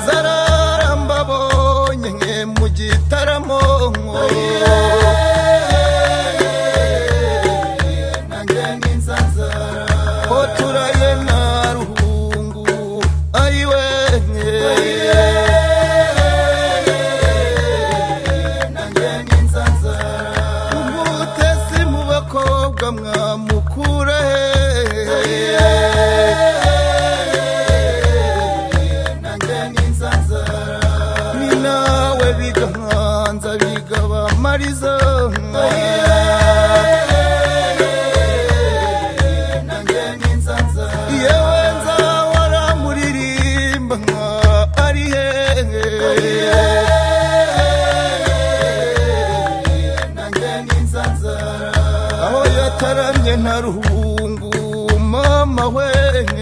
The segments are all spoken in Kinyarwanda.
manzara.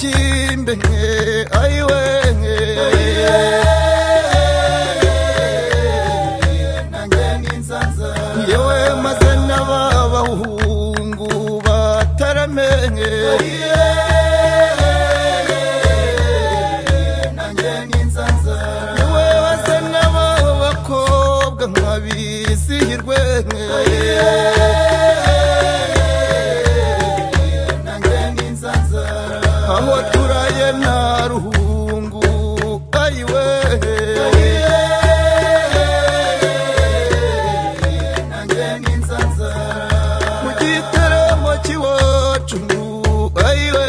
uchimbe aiwe. aho turaye nta ruhungu ayiwe mu giteramo cy'iwacu ayiwe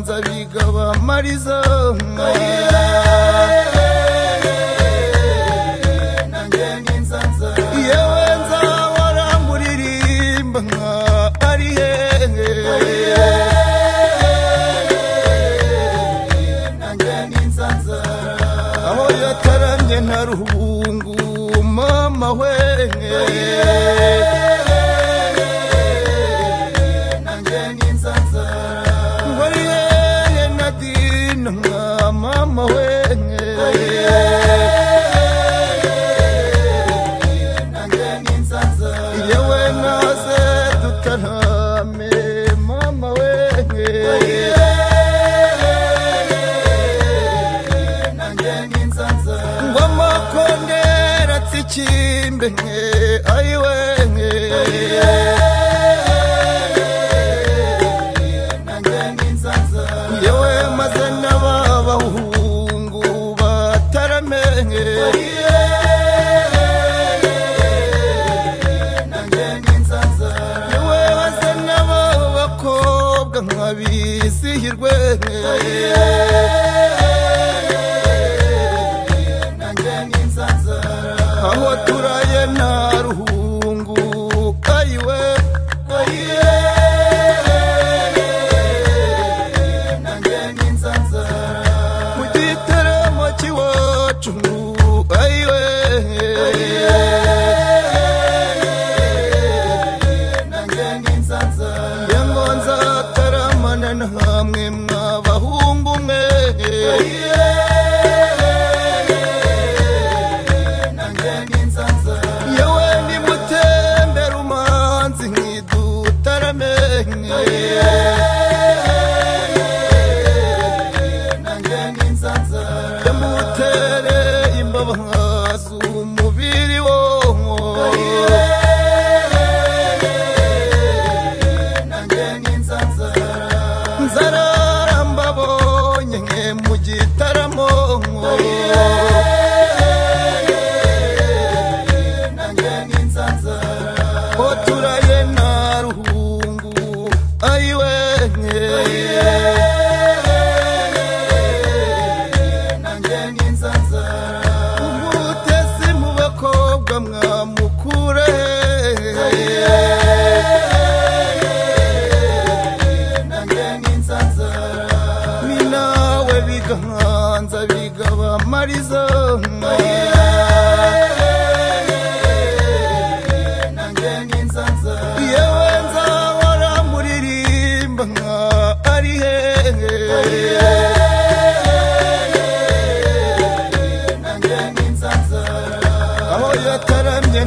banza biga bamariza. Nanjye ni nsanza. Yewe nzahora nkuririmba nka ari hehe. Nanjye ni nsanza. Aho yataramye ntaruhuka amahwenge yewe naze dutarame mama wenge ngo amakondera atsikimbe ayiwe. abizihirwe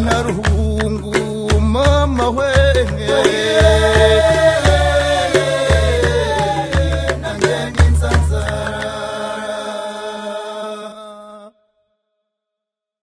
ntaruhungu mama we.